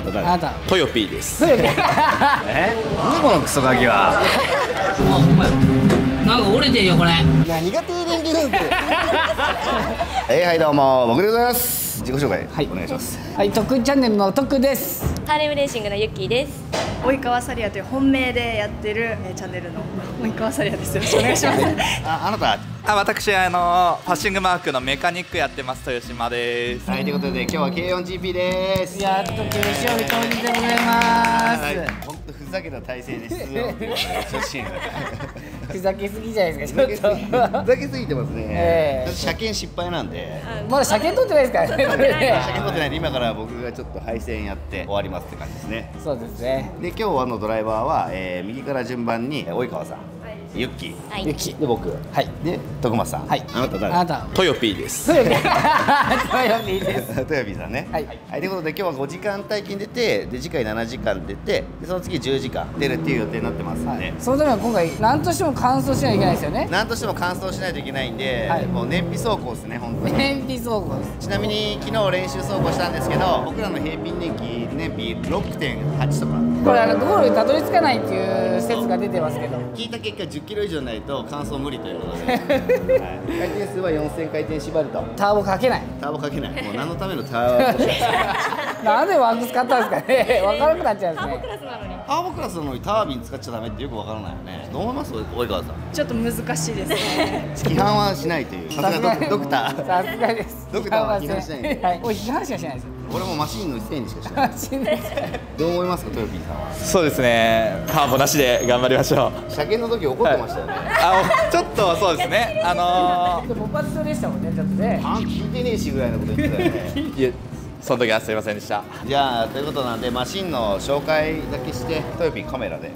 なた誰？あなた。トヨピーです。え？何このクソガキは？なんか折れてるよこれ。何が停電グループえー、はいどうも僕でございます自己紹介、はい。お願いします。はい特チャンネルの特です。ハーレムレーシングのユッキーです。及川サリアという本命でやってる、えーチャンネルの 及川サリアです。よろしくお願いします。ああなた。あ私あのパッシングマークのメカニックやってます豊島です。はいということで今日は K4GP です。やっと決勝日当日でございます、はいふざけた体勢で出場っていう ふざけすぎじゃないですふざけかちょっと。すぎふざけすぎてますね、ええ。だって車検失敗なんで。まだ車検取ってないですからね車検取ってないんで今から僕がちょっと配線やって終わりますって感じですね。そうですね。で今日のドライバーは、えー右から順番に及川さん、ユッキー、はい。ゆきで僕。はい。で徳松さん、はい。あなた誰？あなた。トヨピーです。トヨピー。です。トヨビーさんね。はい。とい。うことで今日は5時間体験出てで次回7時間出てでその次10時間。出るっていう予定になってますんで、そのためには今回何としても完走しないといけないですよね。なんとしても完走しないといけないんで、はい。もう燃費走行ですね本当に。燃費走行です。ちなみに昨日練習走行したんですけど僕らの平均燃費燃費6.8とかこれあのゴールにたどり着かないっていう説が出てますけど。聞いた結果10キロ以上ないと完走無理ということで、はい、回転数は4000回転縛るとターボかけない。ターボかけない。もう何のためのターボ なんでワーク使ったんですかね。分からなくなっちゃうんですねターボクラスなのにタービン使っちゃダメってよくわからないよね。どう思います？及川さん。ちょっと難しいですね。批判はしないという。さすがドドクター。さすがです。ドクターは批判しない。はい。批判しかしないです俺もマシンのせいにしかしない。死んでどう思いますかトヨピーさんは？そうですね。ターボなしで頑張りましょう。車検の時怒ってましたよね、あおちょっとそうですね。あので勃発症でしたもんねちょっとねあん聞いてねえしぐらいのこと言ってたよねーいえその時はすいませんでしたじゃあということなんでマシンの紹介だけしてトヨピーカメラで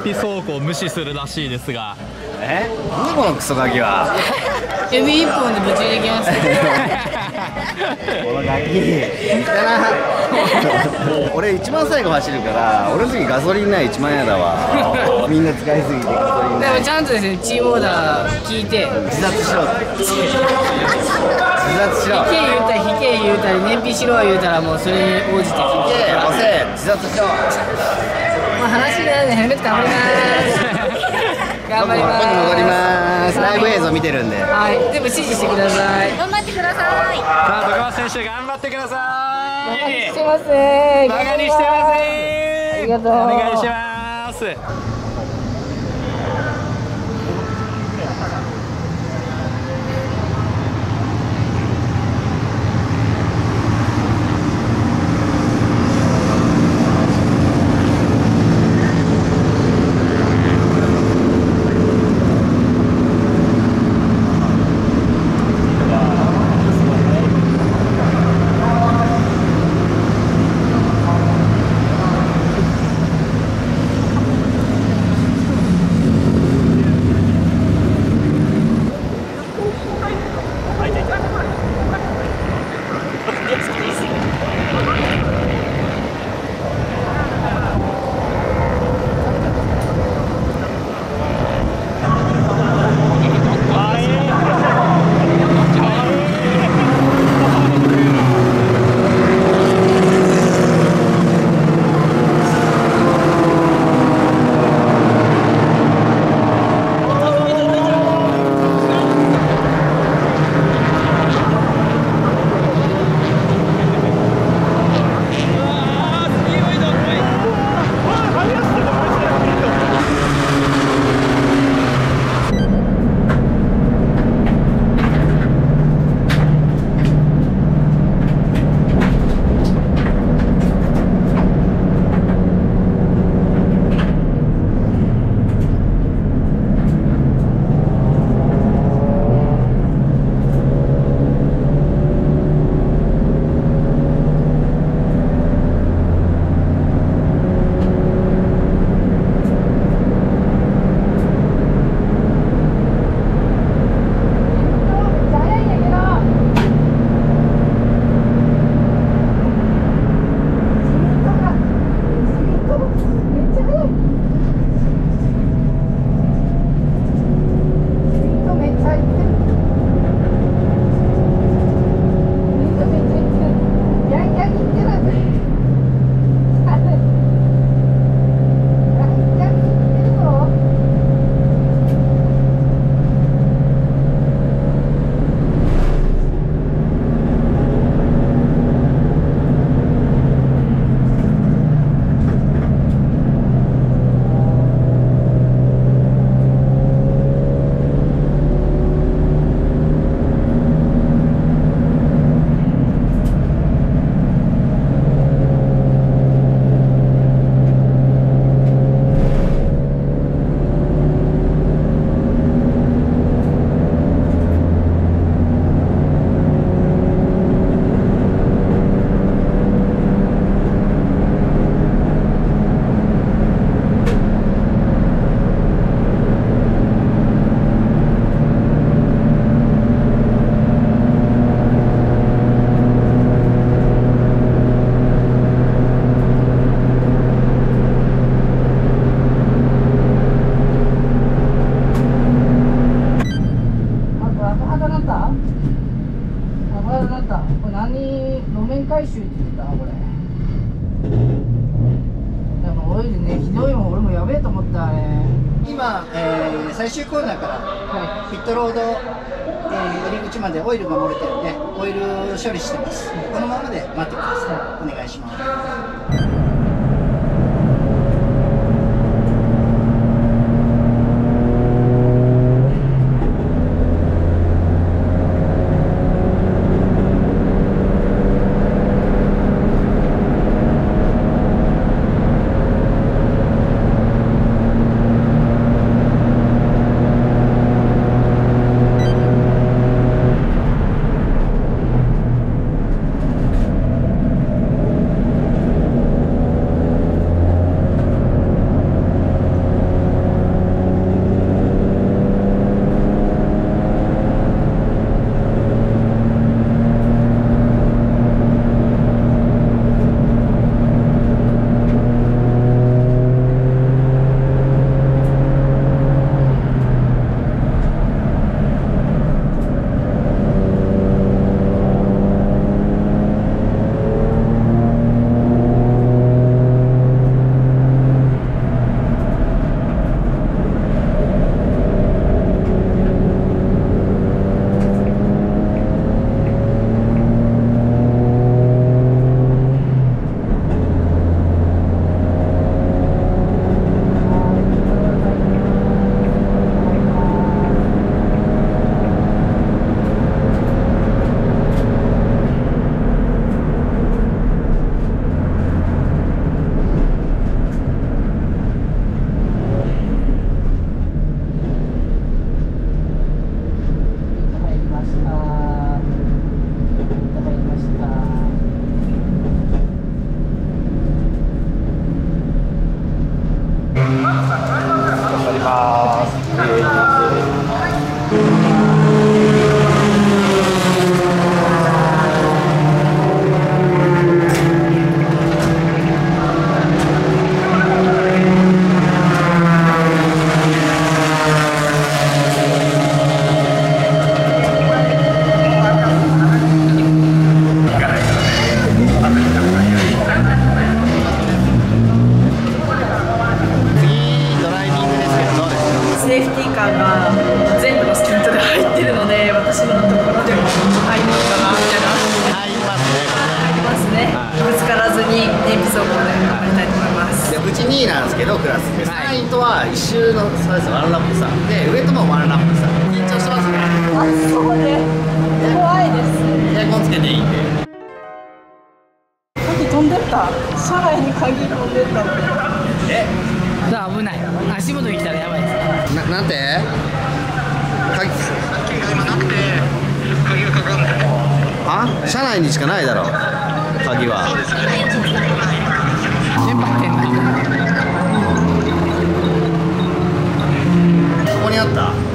費走行を無視するらしいですが。え？何このクソガキは？指一本でぶち抜いてきますこのガキ。だな俺一番最後走るから俺の時ガソリンない1万円だわ。みんな使いすぎてガソリンでない。もちゃんとですねチームオーダー聞いて自殺しろ。って自殺しろ。引け言うたり引け言うたり燃費しろ言うたらもうそれに応じて。引けで押せ。自殺しろまあ話にならないヘルメットかぶります。頑張ります。今度戻ります。ライブ映像見てるんで。はい。全部指示してください。頑張ってください。さあ徳川選手頑張ってください。してますね。バカにしてません。ありがとう。お願いします「えー、入り口までオイルが漏れてるんでオイル処理してます。このままで待ってください。お願いします。車内にしかないだろ。う鍵は。ここにあった。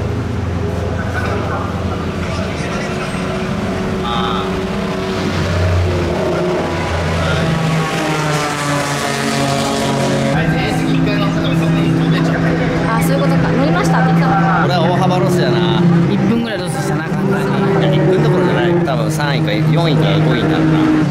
4位か5位になった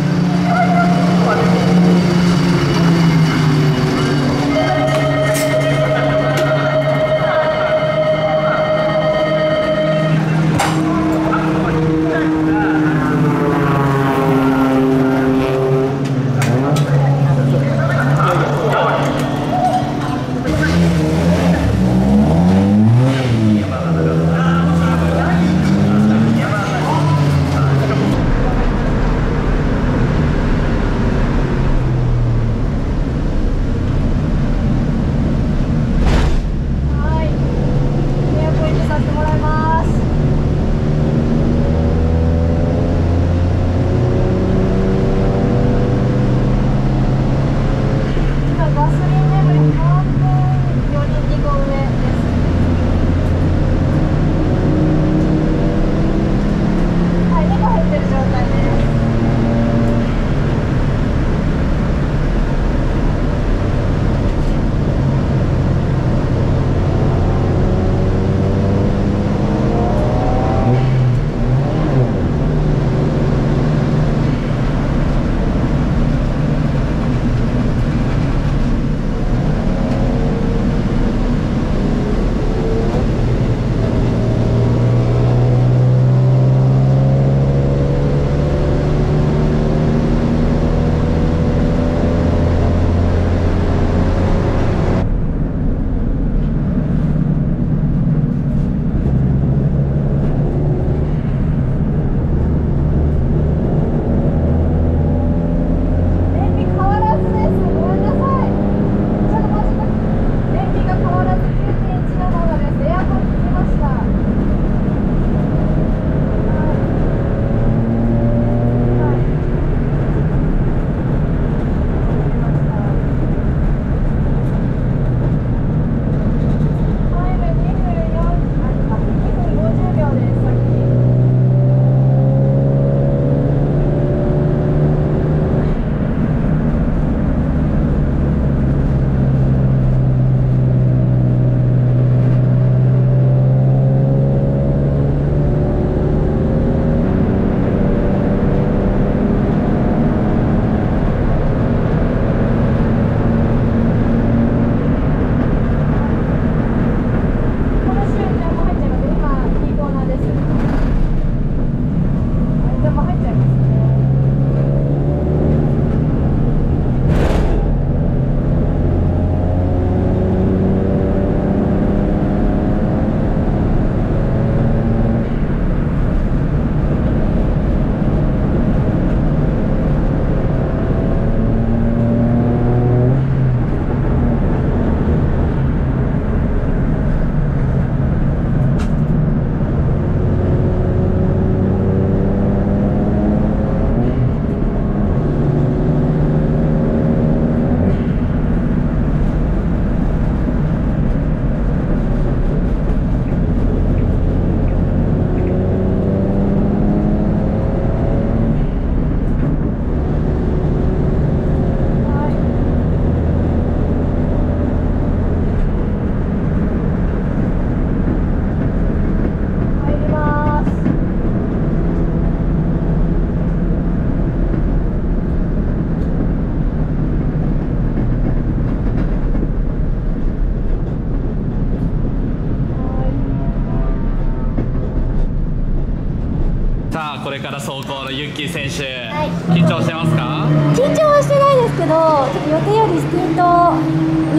から走行のユッキー選手、はい緊張してますか？緊張はしてないですけど、ちょっと予定よりスピント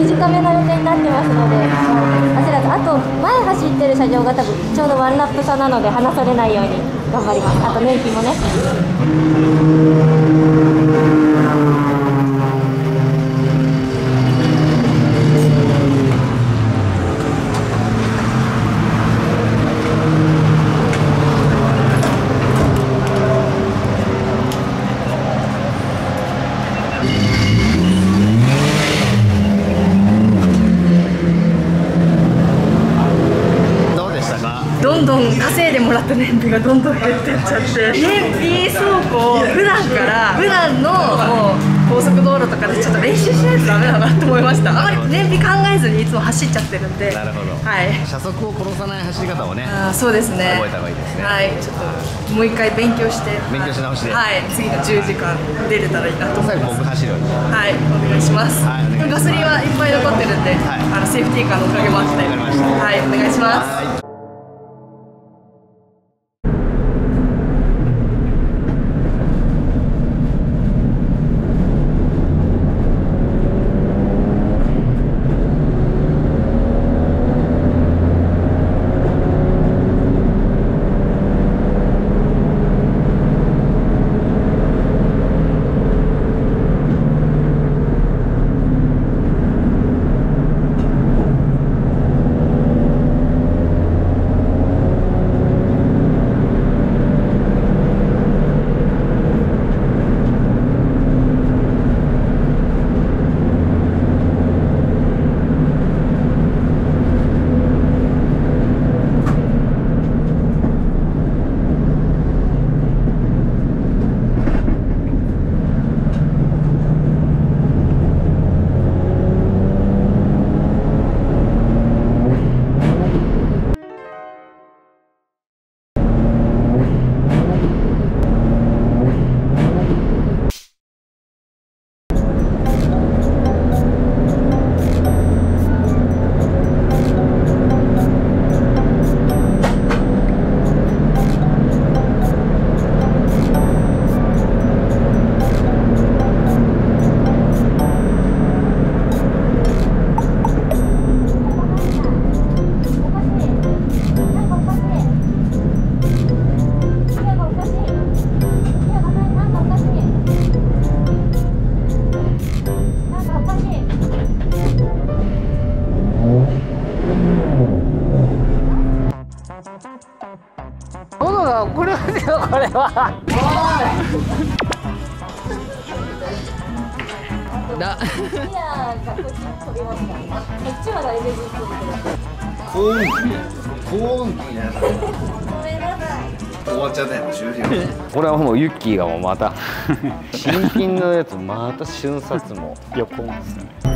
短めの予定になってますので、焦らず、あと前走ってる車両が多分ちょうどワンラップ差なので離されないように頑張ります。あと燃費もね。どうでしたかどんどん稼いでもらった燃費がどんどん減ってっちゃって。燃費走行普段から普段のもう高速道路とかでちょっと練習しないとダメだなって思いました。あまり燃費考えずにいつも走っちゃってるんで。なるほど。はい。車速を殺さない走り方をねあーそうですね。覚えた方がいいですね。はい。ちょっともう一回勉強して。勉強し直しではい。次の10時間出れたらいいなと思い最後ます僕走るように。はい。お願いします、はいガソリンはいっぱい残ってるんで、はい。あのセーフティーカーのおかげもあって。わかりました。はい。お願いしますこれはもうユッキーがもうまた。新品のやつまた瞬殺も。横もですね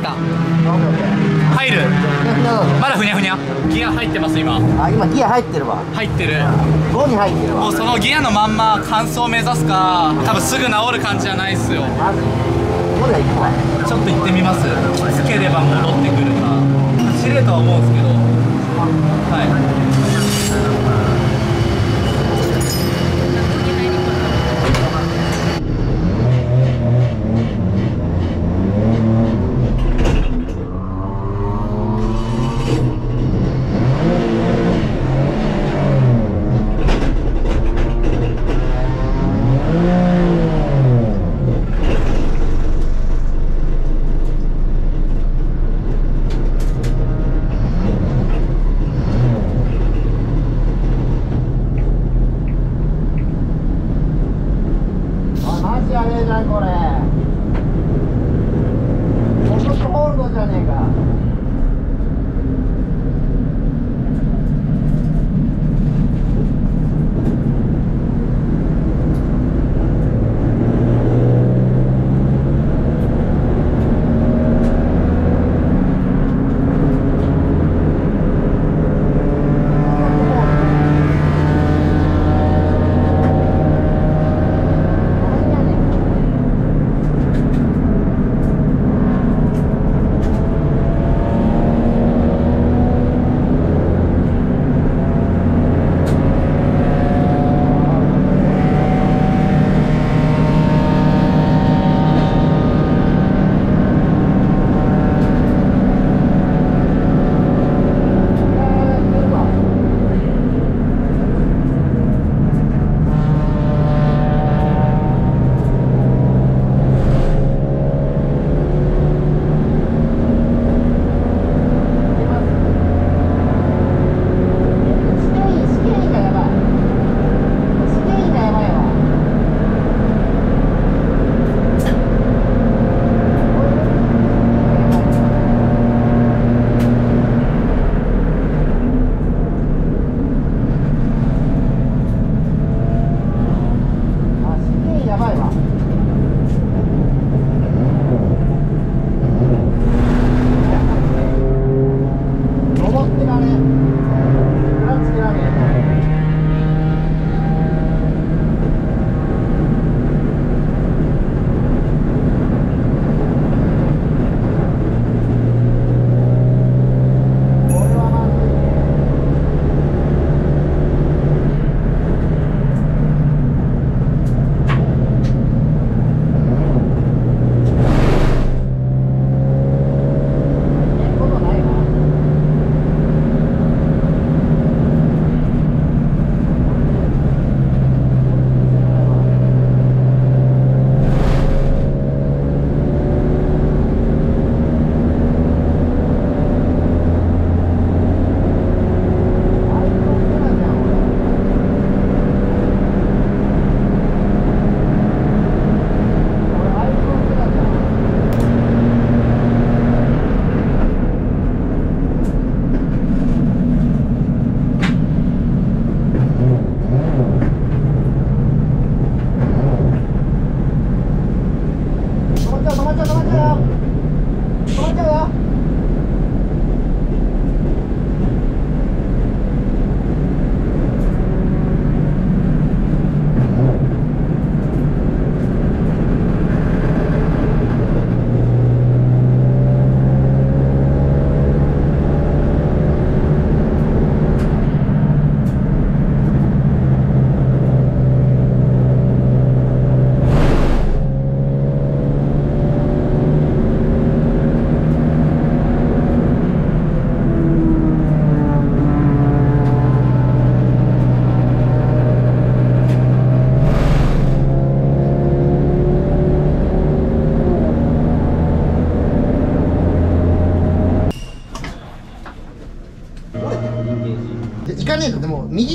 ですか？入る。まだふにゃふにゃ？ギア入ってます今。あ今ギア入ってるわ。入ってる。5に入ってるわ。もうそのギアのまんま完走目指すか多分すぐ治る感じじゃないっすよ。まずちょっと行ってみます。きつければ戻ってくるか。走れとは思うんですけど。はい。就叫那个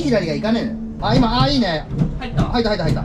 左が行かねえのよあ今あいいね。入った。入った入った入った。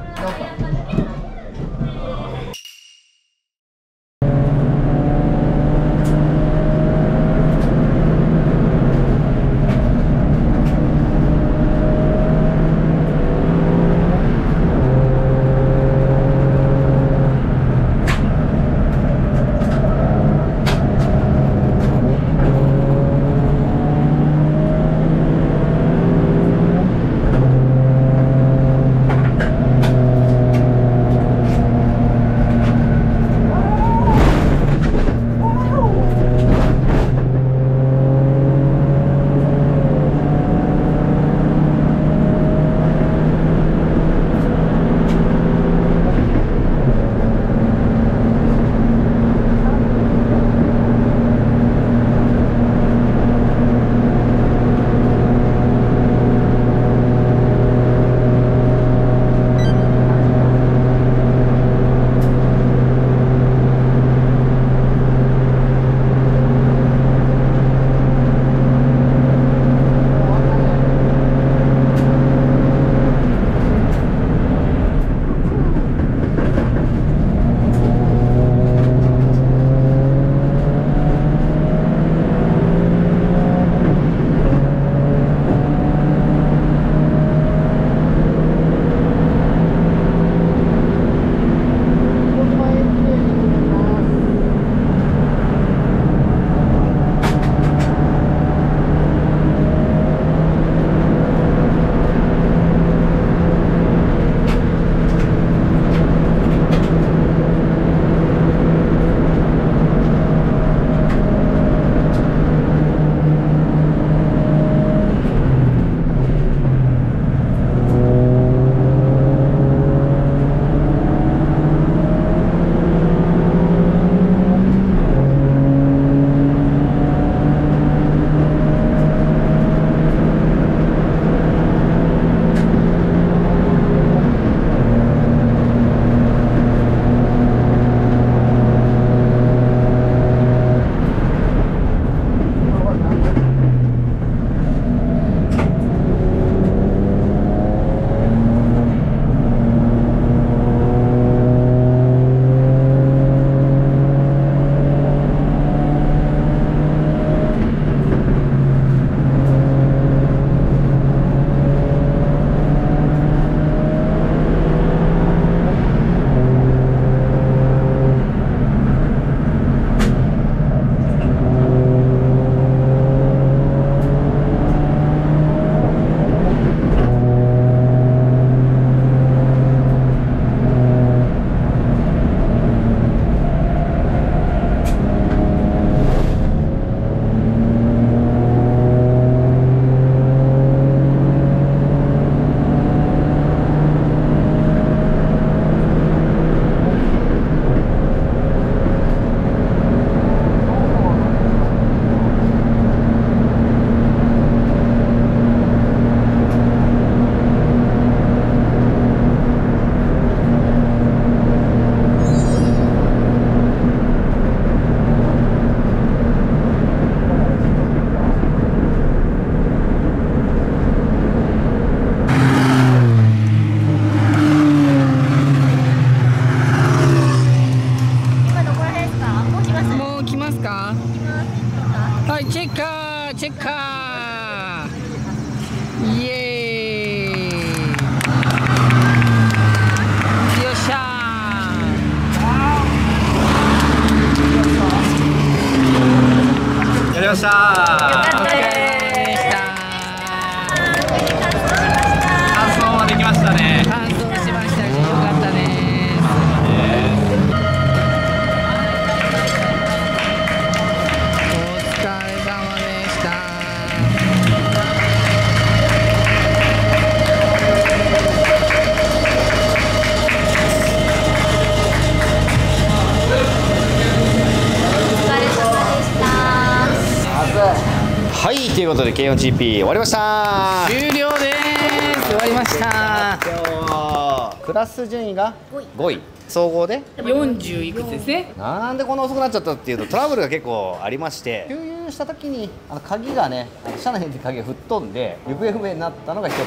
いということで K4GP 終わりました。終了です。終わりました。今日クラス順位が5位。総合で？40いくつですね。なんでこんな遅くなっちゃったっていうとトラブルが結構ありまして。給油した時にあの鍵がね車内で鍵が吹っ飛んで行方不明になったのが一つと、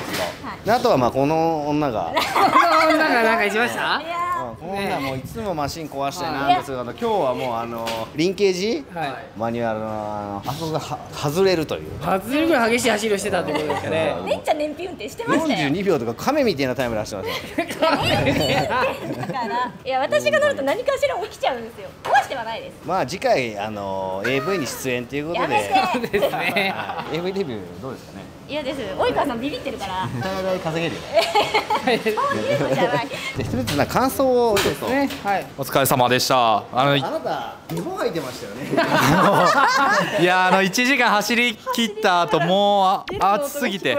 であとはまあこの女が。この女がなんかしました？うんこの女はもういつもマシン壊してなんですけど、あの今日はもうあのリンケージはい。マニュアルのあのあそこがは外れるという。外れるぐらい激しい走りをしてたってことですかね。めっちゃ燃費運転してましたよ。42秒とか亀みたいなタイム出してましたよだから。いや私が乗ると何かしら起きちゃうんですよ。壊してはないです。まあ次回あの AV に出演ということやで。めてですね。はい。AV デビューどうですかね？嫌です。及川さんビビってるから。稼げるよ。そういうのじゃない。で率直な感想をちょっと、ね。はい。お疲れ様でした。あのいあなた日本入ってましたよね。いやあの1時間走り切った後もうあ暑すぎて。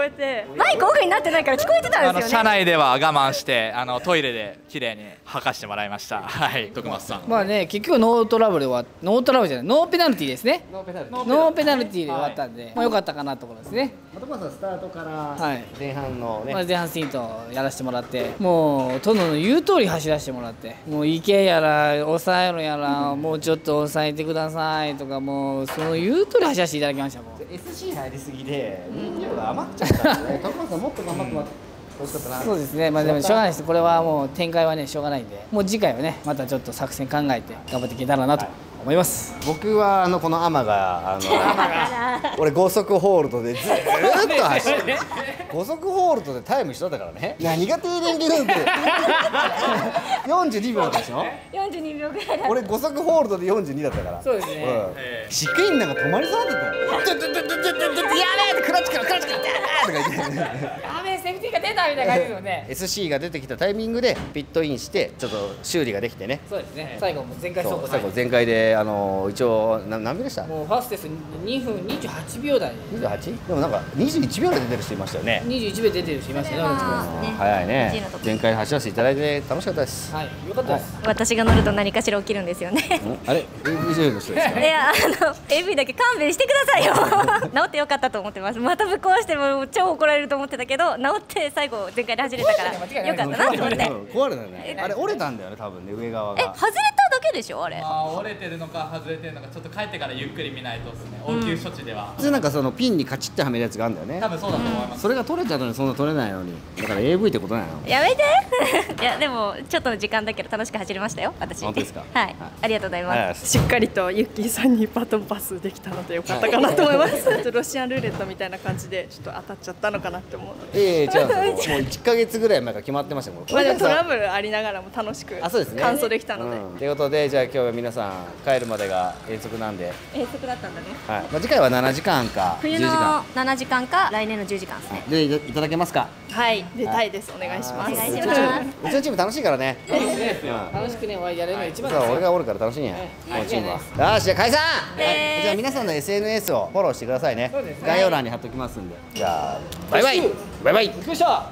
マイクオフになってないから聞こえてたあのんですよね。車内では我慢してあのトイレで綺麗に吐かしてもらいました。はい徳松さん。まあね結局ノートラブルで終わノートラブルじゃないノーペナルティーですね。ノーペナルティノーペナルティーで終わったんで、まあ良かったかなところですね。本松さんスタートからはい。前半のね、まあ、前半スティントやらせてもらってもう殿の言う通り走らせてもらってもう池やら抑えろやらもうちょっと抑えてくださいとかもうその言う通り走らせていただきましたもう。SC 入りすぎで2秒が余っちゃったんでね。徳松さんもっと頑張ってもらってほしかったな。そうですね。まあでもしょうがないです。これはもう展開はねしょうがないんで。もう次回はねまたちょっと作戦考えて頑張っていけたらなと思います、僕はあのこのアマがあの 俺高速ホールドでずーっと走って高速ホールドでタイム一緒だったからね。何が停電ゲループ42秒だったでしょ？42秒ぐらいだ俺5速ホールドで42だったから。そうですね。うん。飼育員なんか止まりそうになってたよ「ドゥドゥドゥドゥドゥドゥドゥやべえ!」ってクラッチからクラッチからとか言ってやべえセーフティーが出たみたいな感じですよね。SC が出てきたタイミングでピットインしてちょっと修理ができてね。そうですね。最後もう全開走行そう最後全開であの一応な何秒でした？もうファーステス2分28秒台。28? でもなんか21秒で出てる人いましたよね21秒出てる人いましたね早い1位ねのとこ全開走らせていただいて楽しかったです。はいよかったです、私が乗ると何かしら起きるんですよね。ん？あれ？AV の人ですかいやあの AV だけ勘弁してくださいよ治ってよかったと思ってますまたぶっ壊しても超怒られると思ってたけど治って最後全開で走れたからよかったなと思って壊れたねあれ折れたんだよね多分ね上側が外れただけでしょあれまあ折れてるのか外れてるのかちょっと帰ってからゆっくり見ないとですね応急処置では、普通なんかそのピンにカチッてはめるやつがあるんだよね多分そうだと思います、それが取れちゃったのにそんな取れないのに。だから AV ってことなのやめて。いやでもちょっとの時間だけど楽しく走りましたよ私。本当ですか？はい。ありがとうございます、はいしっかりとユッキーさんにバトンパスできたのでよかったかなと思います。ちょっとロシアンルーレットみたいな感じでちょっと当たっちゃったのかなって思うので。ええ違う もう1か月ぐらい前から決まってましたもん。まあでもトラブルありながらも楽しくあそうですね。完走できたので。うん。ということでじゃあ今日は皆さん帰るまでが遠足なんで、遠足だったんだね。はい。まあ、次回は7時間か10冬時間。の7時間か来年の10時間ですね。でいただけますか？はい、出たいです。お願いします。お願いしうちます。うちのチーム楽しいからね。うん楽しくねやれるのが一番そう俺がおるから楽しいんや、このチームは。よし、じゃあ解散、はいじゃあ皆さんの SNS をフォローしてくださいね。概要欄に貼っときますんで。じゃあ、バイバイ。バイバイ。びっくりした